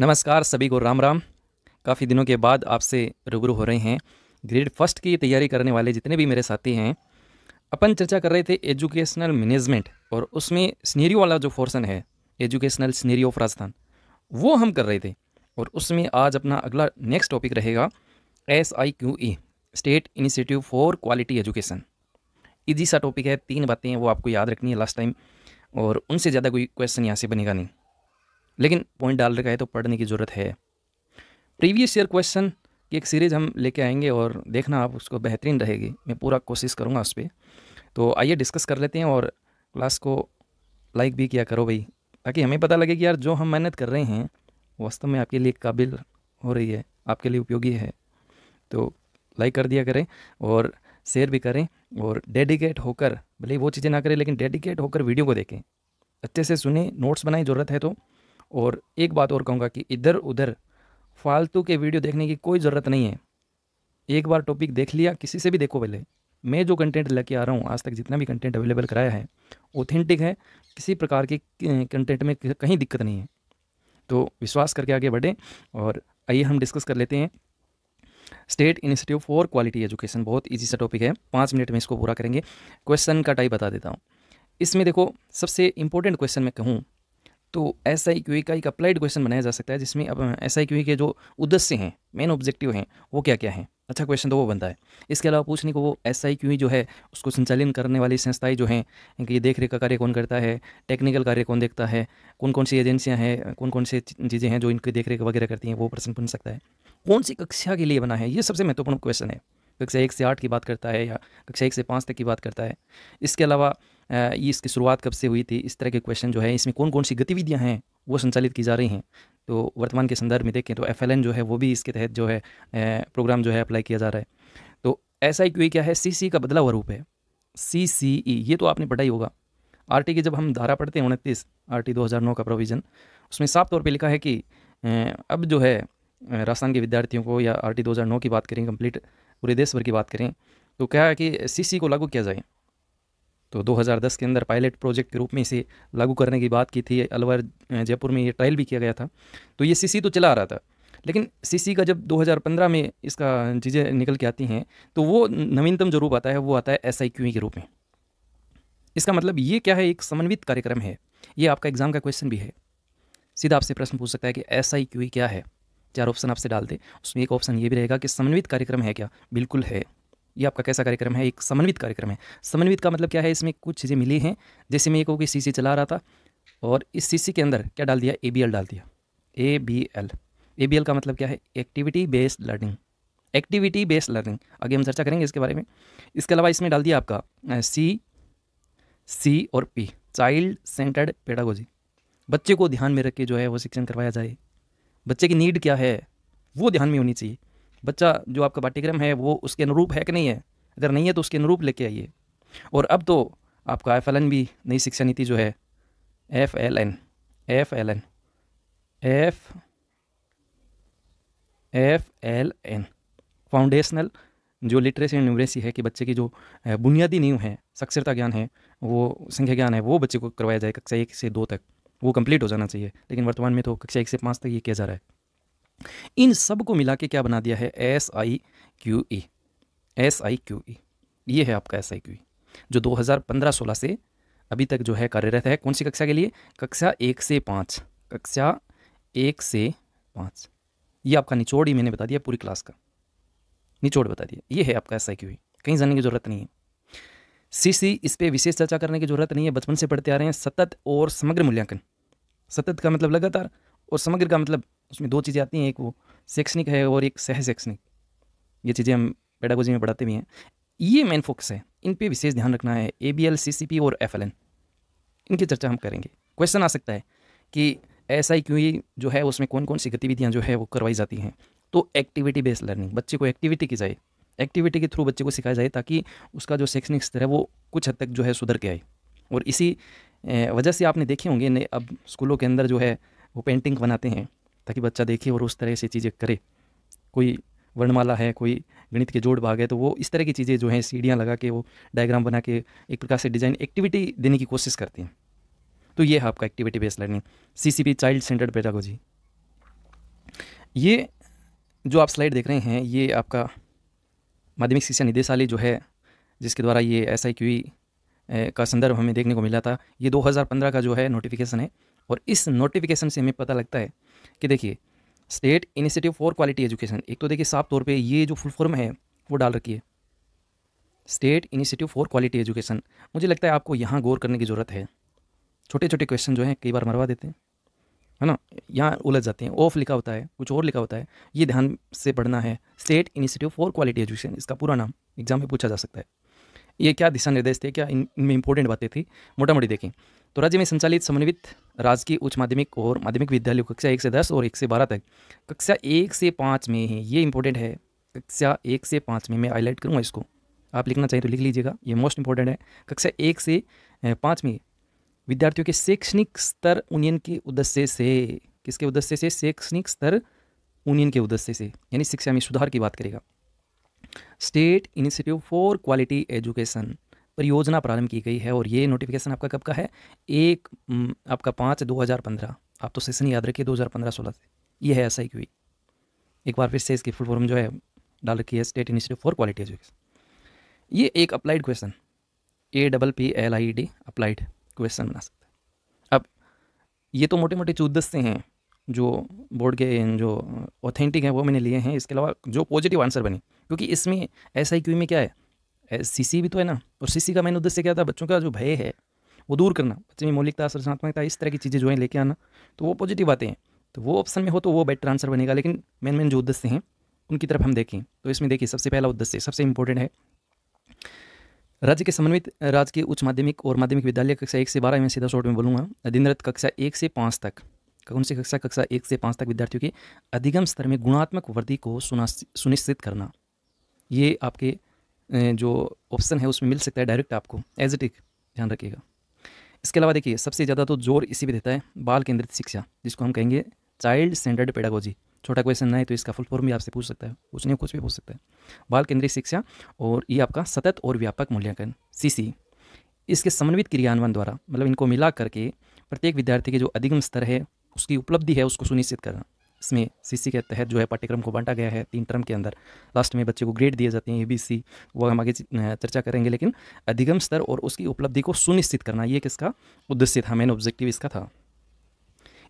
नमस्कार सभी को राम राम। काफ़ी दिनों के बाद आपसे रूबरू हो रहे हैं। ग्रेड फ़र्स्ट की तैयारी करने वाले जितने भी मेरे साथी हैं, अपन चर्चा कर रहे थे एजुकेशनल मैनेजमेंट और उसमें स्नेरियो वाला जो पोर्सन है, एजुकेशनल स्नेरियो ऑफ़ राजस्थान, वो हम कर रहे थे। और उसमें आज अपना अगला नेक्स्ट टॉपिक रहेगा S I Q E state initiative for quality education easy सा टॉपिक है, तीन बातें वो आपको याद रखनी है लास्ट टाइम और उनसे ज़्यादा कोई क्वेश्चन यहाँ से बनेगा नहीं। लेकिन पॉइंट डाल रखा है तो पढ़ने की ज़रूरत है। प्रीवियस ईयर क्वेश्चन की एक सीरीज़ हम लेके आएँगे और देखना आप, उसको बेहतरीन रहेगी। मैं पूरा कोशिश करूँगा उस पर तो आइए डिस्कस कर लेते हैं और क्लास को लाइक भी किया करो भाई, ताकि हमें पता लगे कि यार जो हम मेहनत कर रहे हैं वास्तव में आपके लिए काबिल हो रही है, आपके लिए उपयोगी है। तो लाइक कर दिया करें और शेयर भी करें और डेडिकेट होकर, भले वो चीज़ें ना करें, लेकिन डेडिकेट होकर वीडियो को देखें। अच्छे से सुने नोट्स बनाए, ज़रूरत है तो और एक बात और कहूँगा कि इधर उधर फालतू के वीडियो देखने की कोई ज़रूरत नहीं है। एक बार टॉपिक देख लिया, किसी से भी देखो पहले। मैं जो कंटेंट लेके आ रहा हूँ, आज तक जितना भी कंटेंट अवेलेबल कराया है ऑथेंटिक है, किसी प्रकार के कंटेंट में कहीं दिक्कत नहीं है। तो विश्वास करके आगे बढ़ें और आइए हम डिस्कस कर लेते हैं। State institute for quality education बहुत इजी सा टॉपिक है, पाँच मिनट में इसको पूरा करेंगे। क्वेश्चन का टाइप बता देता हूँ। इसमें देखो, सबसे इंपॉर्टेंट क्वेश्चन मैं कहूँ तो एस आई क्यू का एक अप्लाइड क्वेश्चन बनाया जा सकता है, जिसमें अब एस आई क्यू के जो उद्देश्य हैं मेन ऑब्जेक्टिव हैं, वो क्या क्या हैं? अच्छा क्वेश्चन तो वो बनता है। इसके अलावा पूछने को वो एस आई क्यू जो है, उसको संचालन करने वाली संस्थाएँ जो हैं कि ये देख रेख का कार्य कौन करता है टेक्निकल कार्य कौन देखता है कौन कौन सी एजेंसियाँ हैं कौन कौन सी चीज़ें हैं जो इनकी देख रेख वगैरह करती हैं, वो प्रश्न बन सकता है। कौन सी कक्षा के लिए बना है, ये सबसे महत्वपूर्ण क्वेश्चन है। कक्षा एक से आठ की बात करता है या कक्षा एक से पाँच तक की बात करता है। इसके अलावा ये इसकी शुरुआत कब से हुई थी? इस तरह के क्वेश्चन जो है, इसमें कौन कौन सी गतिविधियाँ हैं, वो संचालित की जा रही हैं? तो वर्तमान के संदर्भ में देखें तो एफएलएन जो है, वो भी इसके तहत जो है प्रोग्राम जो है अप्लाई किया जा रहा है। तो एस क्या है? सी का बदला हुआ रूप है। सी सी ई ये तो आपने पढ़ा ही होगा। आर की जब हम धारा पढ़ते हैं उनतीस आर टी का प्रोविज़न उसमें साफ़ तौर पर लिखा है कि अब जो है राजस्थान के विद्यार्थियों को या आर टी की बात करें कंप्लीट पूरे देश भर की बात करें तो क्या है कि सी को लागू किया जाए। तो 2010 के अंदर पायलट प्रोजेक्ट के रूप में इसे लागू करने की बात की थी, अलवर जयपुर में ये ट्रायल भी किया गया था। तो ये सी तो चला आ रहा था, लेकिन सी का जब 2015 में इसका चीज़ें निकल के आती हैं तो वो नवीनतम जो रूप आता है, वो आता है एस के रूप में। इसका मतलब ये क्या है, एक समन्वित कार्यक्रम है, ये आपका एग्ज़ाम का क्वेश्चन भी है। सीधा आपसे प्रश्न पूछ सकता है कि एस क्या है? चार ऑप्शन आपसे डाल दे। उसमें एक ऑप्शन ये भी रहेगा कि समन्वित कार्यक्रम है क्या? बिल्कुल है। ये आपका कैसा कार्यक्रम है? एक समन्वित कार्यक्रम है। समन्वित का मतलब क्या है? इसमें कुछ चीज़ें मिली हैं। जैसे मैं एक कि सी चला रहा था और इस सी के अंदर क्या डाल दिया? ABL डाल दिया। A B L A B L का मतलब क्या है? Activity based learning activity based learning आगे हम चर्चा करेंगे इसके बारे में। इसके अलावा इसमें डाल दिया आपका सी सी और पी चाइल्ड सेंटर्ड पेडागोजी बच्चे को ध्यान में रख के जो है वो शिक्षण करवाया जाए। बच्चे की नीड क्या है, वो ध्यान में होनी चाहिए। बच्चा जो आपका पाठ्यक्रम है, वो उसके अनुरूप है कि नहीं है? अगर नहीं है तो उसके अनुरूप लेके आइए। और अब तो आपका एफ़ एल एन भी नई शिक्षा नीति जो है F L N F L N F F L N foundational जो लिटरेसी एंड न्यूमरेसी है कि बच्चे की जो बुनियादी नींव है, साक्षरता ज्ञान है, वो संख्या ज्ञान है, वो बच्चे को करवाया जाए कक्षा एक से दो तक। वो कंप्लीट हो जाना चाहिए। लेकिन वर्तमान में तो कक्षा एक से पाँच तक ये किया जा रहा है। इन सबको मिला के क्या बना दिया है? S I Q E S I Q E ये है आपका एस आई क्यू ई जो 2015-16 से अभी तक जो है कार्यरत है। कौन सी कक्षा के लिए? कक्षा एक से पाँच। कक्षा एक से पाँच। ये आपका निचोड़ ही मैंने बता दिया पूरी क्लास का। निचोड़ बता दिया। ये है आपका एस आई क्यू ई कहीं जाने की ज़रूरत नहीं है। सी सी, इस पर विशेष चर्चा करने की ज़रूरत नहीं है। बचपन से पढ़ते आ रहे हैं। सतत और समग्र मूल्यांकन। सतत का मतलब लगातार और समग्र का मतलब उसमें दो चीज़ें आती हैं, एक वो शैक्षणिक है और एक सह शैक्षणिक। ये चीज़ें हम पेडागोजी में पढ़ाते भी हैं। ये मेन फोकस है। इन पे विशेष ध्यान रखना है A B L C C P और एफ़ एल एन इनकी चर्चा हम करेंगे। क्वेश्चन आ सकता है कि एस आई क्यू जो है उसमें कौन कौन सी गतिविधियाँ जो है वो करवाई जाती हैं? तो एक्टिविटी बेस्ड लर्निंग बच्चे को एक्टिविटी की जाए। एक्टिविटी के थ्रू बच्चे को सिखाया जाए ताकि उसका जो शैक्षणिक स्तर है वो कुछ हद तक जो है सुधर के आए। और इसी वजह से आपने देखे होंगे, ने, अब स्कूलों के अंदर जो है, वो पेंटिंग बनाते हैं, ताकि बच्चा देखे और उस तरह से चीज़ें करे। कोई वर्णमाला है, कोई गणित के जोड़ भाग है तो वो इस तरह की चीज़ें जो हैं, सीढ़ियाँ लगा के, वो डायग्राम बना के, एक प्रकार से डिज़ाइन एक्टिविटी देने की कोशिश करती हैं। तो ये है आपका activity based learning C C P child centred pedagogy ये जो आप स्लाइड देख रहे हैं, ये आपका माध्यमिक शिक्षा निदेशालय जो है, जिसके द्वारा ये एस आई का संदर्भ हमें देखने को मिला था। ये 2015 का जो है नोटिफिकेशन है और इस नोटिफिकेशन से हमें पता लगता है कि देखिए state initiative for quality education एक तो देखिए साफ़ तौर पे ये जो फुल फॉर्म है, वो डाल रखी है। State initiative for quality education मुझे लगता है आपको यहाँ गौर करने की ज़रूरत है। छोटे छोटे क्वेश्चन जो हैं, कई बार मरवा देते हैं, है ना? यहाँ उलझ जाते हैं ऑफ़ लिखा होता है, कुछ और लिखा होता है, ये ध्यान से पढ़ना है। State initiative for quality education इसका पूरा नाम एग्ज़ाम में पूछा जा सकता है। ये क्या दिशा निर्देश थे? क्या इनमें इंपॉर्टेंट बातें थी? मोटा मोटी देखें। तो राज्य में संचालित समन्वित राजकीय उच्च माध्यमिक और माध्यमिक विद्यालय कक्षा एक से दस और एक से बारह तक। कक्षा एक से पाँच में ही, ये इंपॉर्टेंट है। कक्षा एक से पाँच में मैं हाईलाइट करूँगा इसको। आप लिखना चाहिए तो लिख लीजिएगा, ये मोस्ट इंपॉर्टेंट है। कक्षा एक से पाँच में विद्यार्थियों के शैक्षणिक स्तर यूनियन के उद्देश्य से, किसके उद्देश्य से? शैक्षणिक स्तर यूनियन के उद्देश्य से, यानी शिक्षा में सुधार की बात करेगा। State initiative for quality education परियोजना प्रारंभ की गई है और ये नोटिफिकेशन आपका कब का है? एक आपका पाँच, दो हज़ार पंद्रह। आप तो सेशन याद रखिए, दो हज़ार पंद्रह, सोलह से। ये है एस आई क्यू एक बार फिर से इसकी फुल फॉर्म जो है, डाल रखी है state initiative for quality education. ये एक applied question A double P L I D applied question बना सकते हैं। अब, ये तो मोटे मोटे चौदस हैं, जो बोर्ड के, जो ऑथेंटिक हैं, वो मैंने लिए हैं। इसके अलावा जो पॉजिटिव आंसर बने क्योंकि इसमें एस आई क्यू में क्या है? सी सी भी तो है ना? और सी सी का मेन उद्देश्य क्या था? बच्चों का जो भय है, वो दूर करना। बच्चे में मौलिकता, सृजनात्मकता, इस तरह की चीज़ें जो है लेके आना तो वो पॉजिटिव बातें हैं। तो वो ऑप्शन में हो तो वो बेटर आंसर बनेगा, लेकिन मेन मेन जो उद्देश्य हैं, उनकी तरफ़ हम देखें। तो इसमें देखिए, सबसे पहला उद्देश्य, सबसे इंपॉर्टेंट है, राज्य के समन्वित राजकीय उच्च माध्यमिक और माध्यमिक विद्यालय कक्षा एक से बारह में सीधा शॉर्ट में बोलूँगा। अधीनरत कक्षा एक से पाँच तक, कौन सी कक्षा? कक्षा एक से पाँच तक विद्यार्थियों के अधिगम स्तर में गुणात्मक वृद्धि को सुनिश्चित करना। ये आपके जो ऑप्शन है, उसमें मिल सकता है डायरेक्ट आपको। एज इट ध्यान रखिएगा। इसके अलावा देखिए, सबसे ज़्यादा तो ज़ोर इसी भी देता है बाल केंद्रित शिक्षा, जिसको हम कहेंगे चाइल्ड सेंटर्ड पेडागोजी छोटा क्वेश्चन ना है तो इसका फुल फॉर्म भी आपसे पूछ सकता है। कुछ नहीं, कुछ भी पूछ सकता है। बाल केंद्रीय शिक्षा और ये आपका सतत और व्यापक मूल्यांकन सी इसके समन्वित क्रियान्वयन द्वारा मतलब इनको मिला करके प्रत्येक विद्यार्थी के जो अधिगम स्तर है, उसकी उपलब्धि है, उसको सुनिश्चित करना। इसमें सी के तहत जो है पाठ्यक्रम को बांटा गया है तीन टर्म के अंदर। लास्ट में बच्चे को ग्रेड दिए जाते हैं ए बी सी वो हम आगे चर्चा करेंगे, लेकिन अधिगम स्तर और उसकी उपलब्धि को सुनिश्चित करना, ये किसका उद्देश्य था मेन ऑब्जेक्टिव इसका था।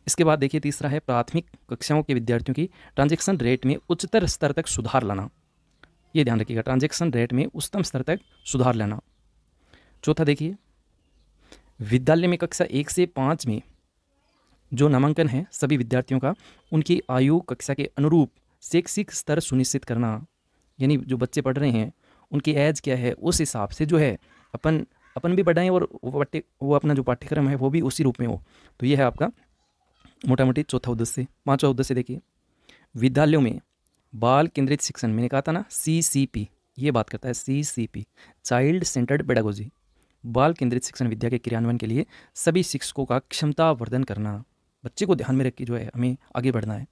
इसके बाद देखिए तीसरा है प्राथमिक कक्षाओं के विद्यार्थियों की ट्रांजेक्शन रेट में उच्चतर स्तर तक सुधार लाना। ये ध्यान रखिएगा ट्रांजेक्शन रेट में उच्चतम स्तर तक सुधार लाना। चौथा देखिए, विद्यालय में कक्षा एक से पाँच में जो नामांकन है सभी विद्यार्थियों का, उनकी आयु कक्षा के अनुरूप शैक्षिक स्तर सुनिश्चित करना, यानी जो बच्चे पढ़ रहे हैं, उनकी एज क्या है, उस हिसाब से जो है, अपन अपन भी पढ़ाएँ और पाठ्य वो अपना जो पाठ्यक्रम है वो भी उसी रूप में हो। तो ये है आपका मोटा मोटी चौथा उद्देश्य, पाँचवा उद्देश्य देखिए। विद्यालयों में बाल केंद्रित शिक्षण, मैंने कहा था ना सी सी पी ये बात करता है C C P child centred pedagogy बाल केंद्रित शिक्षण विद्या के क्रियान्वयन के लिए सभी शिक्षकों का क्षमता वर्धन करना। बच्चे को ध्यान में रख के जो है हमें आगे बढ़ना है।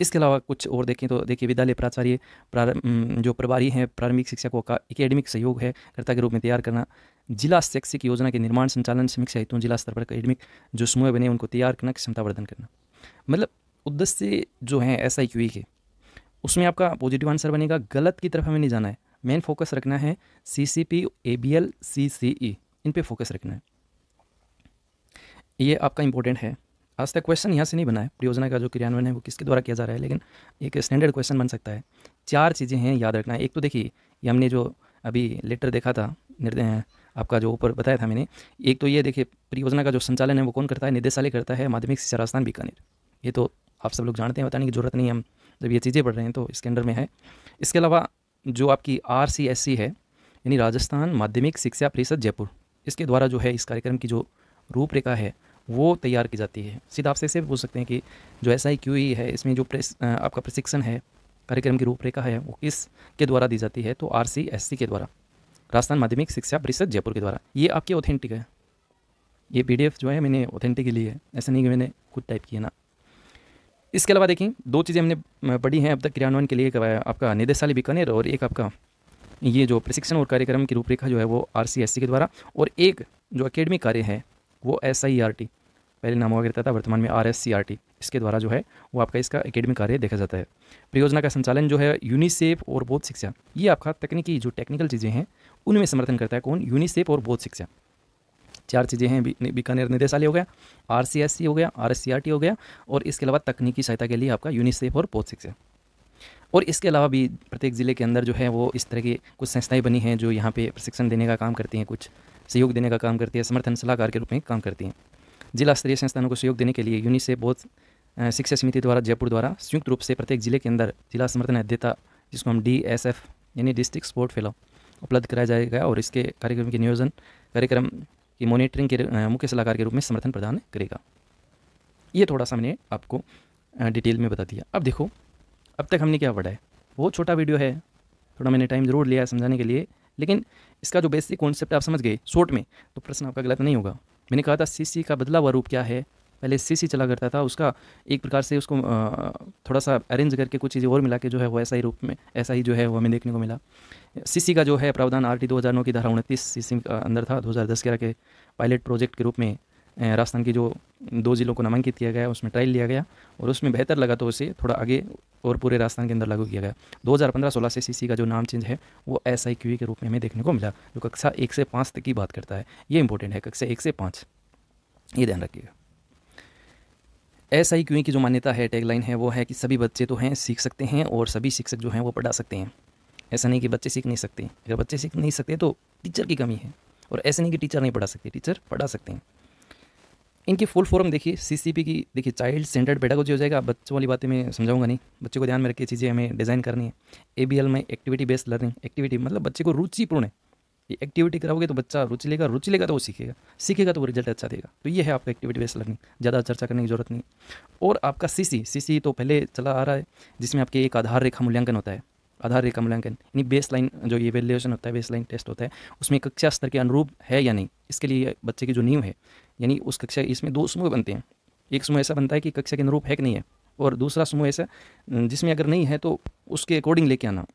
इसके अलावा कुछ और देखें तो देखिए विद्यालय प्राचार्य जो प्रभारी हैं, प्रारंभिक शिक्षकों का एकेडमिक सहयोग है कर्ता के रूप में तैयार करना। जिला शैक्षिक योजना के निर्माण संचालन समीक्षा हेतु जिला स्तर पर एकेडमिक जो समूह बने उनको तैयार करना, क्षमता वर्धन करना। मतलब उद्देश्य जो है एस आई क्यू के, उसमें आपका पॉजिटिव आंसर बनेगा, गलत की तरफ़ हमें नहीं जाना है। मेन फोकस रखना है C C P A B L C C E इन पे फोकस रखना है। ये आपका इंपॉर्टेंट है। आज तक क्वेश्चन यहाँ से नहीं बना है। परियोजना का जो क्रियान्वयन है वो किसके द्वारा किया जा रहा है? लेकिन एक स्टैंडर्ड क्वेश्चन बन सकता है। चार चीज़ें हैं याद रखना। है एक तो देखिए, ये हमने जो अभी लेटर देखा था निर्णय आपका जो ऊपर बताया था मैंने, एक तो ये देखिए, परियोजना का जो संचालन है वो कौन करता है? निदेशालय करता है, माध्यमिक शिक्षा राजस्थान बीकानेर। ये तो आप सब लोग जानते हैं बताने की ज़रूरत नहीं हम, जब ये चीज़ें पढ़ रहे हैं तो इसके अंडर में है। इसके अलावा जो आपकी आर सी एस सी है, यानी राजस्थान माध्यमिक शिक्षा परिषद जयपुर, इसके द्वारा जो है इस कार्यक्रम की जो रूपरेखा है वो तैयार की जाती है। सीधा आपसे ऐसे पूछ सकते हैं कि जो एस आई क्यू ई है, इसमें जो प्रेस आपका प्रशिक्षण है, कार्यक्रम की रूपरेखा है, वो किस के द्वारा दी जाती है? तो आर सी एस सी के द्वारा। राजस्थान माध्यमिक शिक्षा परिषद जयपुर के द्वारा। ये आपकी ऑथेंटिक है। ये पीडीएफ जो है, मैंने ऑथेंटिक ली है। ऐसा नहीं कि मैंने खुद टाइप किया ना। इसके अलावा देखें दो चीज़ें हमने पढ़ी हैं। अब तक क्रियान्वयन के लिए आपका निदेशालय बीकानेर और एक आपका ये जो प्रशिक्षण और कार्यक्रम की रूपरेखा जो है, वो आरसीएससी के द्वारा। और एक जो अकेडमिक कार्य है वो एस आई आर टी पहले नाम हुआ करता था, वर्तमान में R S C R T इसके द्वारा जो है, वो आपका इसका एकेडमिक कार्य देखा जाता है। परियोजना का संचालन जो है यूनिसेफ और बोध शिक्षा। ये आपका तकनीकी, जो टेक्निकल चीज़ें हैं, उनमें समर्थन करता है कौन? यूनिसेफ और बोध शिक्षा। चार चीज़ें हैं बीकानेर निदेशालय हो गया आर सी एस सी हो गया R S C R T हो गया, और इसके अलावा तकनीकी सहायता के लिए आपका यूनिसेफ और बोध शिक्षा। और इसके अलावा भी प्रत्येक ज़िले के अंदर जो है, वो इस तरह की कुछ संस्थाएँ बनी हैं, जो यहाँ पे प्रशिक्षण देने का काम करती हैं कुछ। सहयोग देने का काम करती है, समर्थन सलाहकार के रूप में काम करती हैं। जिला स्तरीय संस्थानों को सहयोग देने के लिए यूनिसेफ बहुत शिक्षा समिति द्वारा, जयपुर द्वारा संयुक्त रूप से प्रत्येक ज़िले के अंदर जिला समर्थन अध्यता, जिसको हम डी एस एफ़ यानी डिस्ट्रिक्ट स्पोर्ट फेलो उपलब्ध कराया जाएगा और इसके कार्यक्रम के नियोजन, कार्यक्रम की मॉनिटरिंग के मुख्य सलाहकार के रूप में समर्थन प्रदान करेगा। ये थोड़ा सा मैंने आपको डिटेल में बता दिया। अब देखो, अब तक हमने क्या पढ़ा है? बहुत छोटा वीडियो है। थोड़ा मैंने टाइम ज़रूर लिया है समझाने के लिए। लेकिन इसका जो बेसिक कॉन्सेप्ट आप समझ गए शॉर्ट में तो प्रश्न आपका गलत नहीं होगा। मैंने कहा था सी का बदला हुआ रूप क्या है? पहले सी चला करता था, उसका एक प्रकार से उसको थोड़ा सा अरेंज करके कुछ चीज़ें और मिला के जो है, वो ऐसा ही रूप में, ऐसा ही जो है, वो हमें देखने को मिला। सीसी का जो है प्रावधान आर टी दो हज़ार नौ की धारा उनतीस सी का अंदर था, दो हज़ार दस ग्यारह के पायलट प्रोजेक्ट के रूप में राजस्थान की जो दो ज़िलों को नामांकित किया गया, उसमें ट्रायल लिया गया और उसमें बेहतर लगा तो उसे थोड़ा आगे और पूरे राजस्थान के अंदर लागू किया गया। 2015-16 से सीसी का जो नाम चेंज है, वो एस आई के रूप में हमें देखने को मिला, जो कक्षा एक से पाँच तक की बात करता है। ये इंपॉर्टेंट है, कक्षा एक से पाँच। ये ध्यान रखिएगा। एस आई की जो मान्यता है टैगलाइन है, वो है कि सभी बच्चे तो हैं, सीख सकते हैं और सभी शिक्षक जो हैं, वो पढ़ा सकते हैं। ऐसा नहीं कि बच्चे सीख नहीं सकते। अगर बच्चे सीख नहीं सकते तो टीचर की कमी है और ऐसे नहीं कि टीचर नहीं पढ़ा सकते टीचर पढ़ा सकते हैं। इनकी फुल फॉर्म देखिए सीसीपी की देखिए चाइल्ड सेंटर्ड पेडागोजी हो जाएगा। बच्चों वाली बातें मैं समझाऊँगा नहीं। बच्चे को ध्यान में रखिए, चीज़ें हमें डिज़ाइन करनी है। एबीएल में एक्टिविटी बेस्ड लर्निंग एक्टिविटी मतलब बच्चे को रुचिपूर्ण है। ये एक्टिविटी कराओगे तो बच्चा रुचि लेगा रुचि लेगा तो वो सीखेगा। सीखेगा तो वो रिज़ल्ट अच्छा देगा। तो ये है आपका एक्टिविटी बेस्ड लर्निंग ज़्यादा चर्चा करने की ज़रूरत नहीं। और आपका सी सी तो पहले चला आ रहा है, जिसमें आपके एक आधार रेखा मूल्यांकन होता है। आधार रेखा मूल्यांकन, यानी बेस लाइन जो ये वैल्यूएशन होता है बेस लाइन टेस्ट होता है, उसमें कक्षा स्तर के अनुरूप है या नहीं? इसके लिए बच्चे की जो नींव है, यानी उस कक्षा, इसमें दो समूह बनते हैं। एक समूह ऐसा बनता है कि कक्षा के अनुरूप है कि नहीं है, और दूसरा समूह ऐसा, जिसमें अगर नहीं है तो उसके अकॉर्डिंग लेके आना।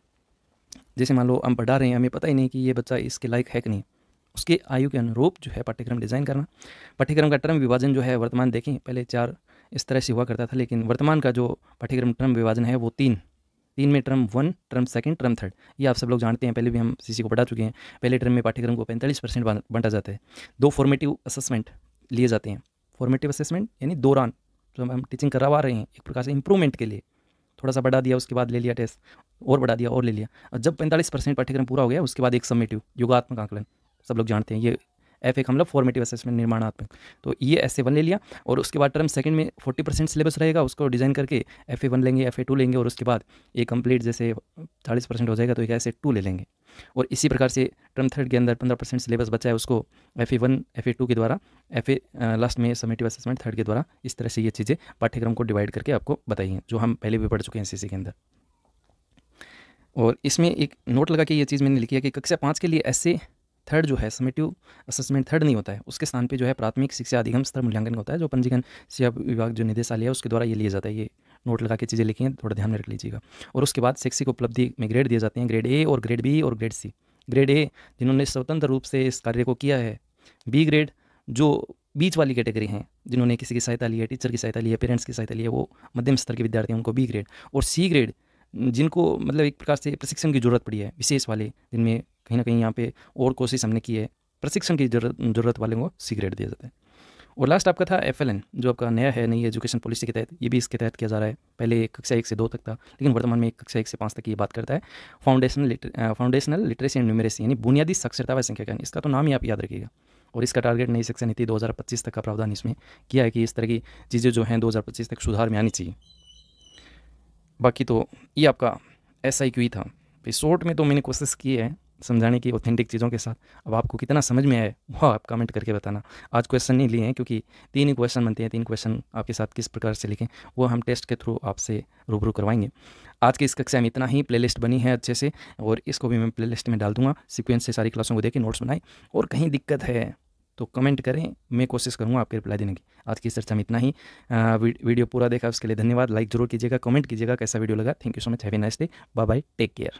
जैसे मान लो, हम पढ़ा रहे हैं, हमें पता ही नहीं कि ये बच्चा इसके लायक है कि नहीं। उसके आयु के अनुरूप जो है पाठ्यक्रम डिज़ाइन करना। पाठ्यक्रम का टर्म विभाजन जो है, वर्तमान देखें, पहले चार इस तरह से हुआ करता था, लेकिन वर्तमान का जो पाठ्यक्रम टर्म विभाजन है, वो तीन। तीन में term one term second term third ये आप सब लोग जानते हैं, पहले भी हम सीसी को पढ़ा चुके हैं। पहले टर्म में पाठ्यक्रम को पैंतालीस परसेंट बांटा जाता है। दो फॉर्मेटिव असेसमेंट लिए जाते हैं। फॉर्मेटिव असेसमेंट यानी दौरान जो हम टीचिंग करवा रहे हैं, एक प्रकार से इंप्रूवमेंट के लिए। थोड़ा सा बढ़ा दिया, उसके बाद ले लिया टेस्ट और बढ़ा दिया, और ले लिया। और जब पैंतालीस परसेंट पाठ्यक्रम पूरा हो गया, उसके बाद एक सबमिटिव योगात्मक आंकलन। सब लोग जानते हैं, ये एफ़ एक हम लोग फॉर्मेटिव असेसमेंट निर्माणात्मक तो ये एस ए वन ले लिया और उसके बाद टर्म सेकंड में फोर्टी परसेंट सिलेबस रहेगा, उसको डिज़ाइन करके एफ़ ए वन लेंगे एफ़ ए टू लेंगे और उसके बाद ये कंप्लीट जैसे चालीस परसेंट हो जाएगा तो एक ऐसे टू ले लेंगे। और इसी प्रकार से टर्म थर्ड के अंदर पंद्रह परसेंट सिलेबस बचा है, उसको F A one F A two के द्वारा एफ़ ए लास्ट में समेटिव असेसमेंट थर्ड के द्वारा, इस तरह से ये चीज़ें पाठ्यक्रम को डिवाइड करके आपको बताइए जो हम पहले भी पढ़ चुके हैं सी के अंदर। और इसमें एक नोट लगा के ये चीज़ मैंने लिखी है कि कक्षा पाँच के लिए ऐसे थर्ड जो है समेटिव असेसमेंट थर्ड नहीं होता है। उसके स्थान पे जो है, प्राथमिक शिक्षा अधिगम स्तर मूल्यांकन होता है, जो पंजीकरण शिक्षा विभाग जो निदेशालय है, उसके द्वारा ये लिया जाता है। ये नोट लगा के चीज़ें लिखी हैं थोड़ा ध्यान में रख लीजिएगा। और उसके बाद शैक्षिक उपलब्धि में ग्रेड दिए जाते हैं ग्रेड ए और ग्रेड बी और ग्रेड सी ग्रेड ए जिन्होंने स्वतंत्र रूप से इस कार्य को किया है। बी ग्रेड जो बीच वाली कैटेगरी हैं, जिन्होंने किसी की सहायता ली है टीचर की सहायता ली है पेरेंट्स की सहायता ली है, वो मध्यम स्तर के विद्यार्थी हैं, उनको बी ग्रेड और सी ग्रेड जिनको मतलब एक प्रकार से प्रशिक्षण की ज़रूरत पड़ी है, विशेष वाले, जिनमें कहीं ना कहीं यहाँ पे और कोशिश हमने की है, प्रशिक्षण की ज़रूरत ज़रूरत वाले को सिगरेट दिया जाता है। और लास्ट आपका था एफएलएन जो आपका नया है, नई एजुकेशन पॉलिसी के तहत, ये भी इसके तहत किया जा रहा है। पहले कक्षा एक से दो तक था, लेकिन वर्तमान में एक कक्षा एक से पाँच तक की बात करता है। Foundational foundational literacy and numeracy यानी बुनियादी साक्षरता व संख्या इसका तो नाम ही आप याद रखिएगा। और इसका टारगेट नई शिक्षा नीति 2025 तक का प्रावधान इसमें किया है कि इस तरह की चीज़ें जो हैं 2025 तक सुधार में आनी चाहिए। बाकी तो ये आपका एस आई क्यू ही था। शॉर्ट में तो मैंने कोशिश की है समझाने की ऑथेंटिक चीज़ों के साथ। अब आपको कितना समझ में आए वो आप कमेंट करके बताना। आज क्वेश्चन नहीं लिए हैं, क्योंकि तीन ही क्वेश्चन बनते हैं, तीन क्वेश्चन आपके साथ किस प्रकार से लिखें वो हम टेस्ट के थ्रू आपसे रूबरू करवाएँगे। आज की इस कक्षा में इतना ही प्लेलिस्ट बनी है अच्छे से, और इसको भी मैं प्लेलिस्ट में डाल दूँगा। सीक्वेंस से सारी क्लासों को देखें नोट्स बनाए, और कहीं दिक्कत है तो कमेंट करें, मैं कोशिश करूँगा आपके रिप्लाई देने की। आज की चर्चा में इतना ही। वीडियो पूरा देखा, उसके लिए धन्यवाद। लाइक ज़रूर कीजिएगा कमेंट कीजिएगा, कैसा वीडियो लगा। Thank you so much have a nice day bye bye take care